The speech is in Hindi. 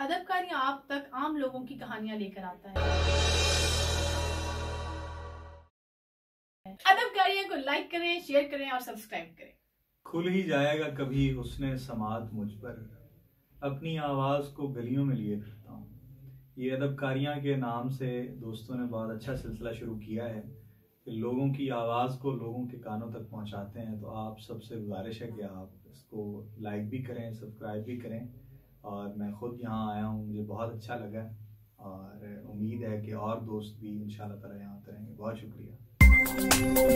अदबकारी आप तक आम लोगों की कहानियाँ लेकर आता है। अदबकारियों को लाइक करें शेयर करें और सब्सक्राइब करें। खुल ही जाएगा कभी उसने समात मुझ पर। अपनी आवाज़ को गलियों में लिए फिरता हूँ। ये अदबकारियाँ के नाम से दोस्तों ने बहुत अच्छा सिलसिला शुरू किया है कि लोगों की आवाज़ को लोगों के कानों तक पहुँचाते हैं। तो आप सबसे गुजारिश है कि आप इसको लाइक भी करें सब्सक्राइब भी करें। और मैं ख़ुद यहाँ आया हूँ, मुझे बहुत अच्छा लगा और उम्मीद है कि और दोस्त भी इन ताला यहाँ आते रहेंगे। बहुत शुक्रिया।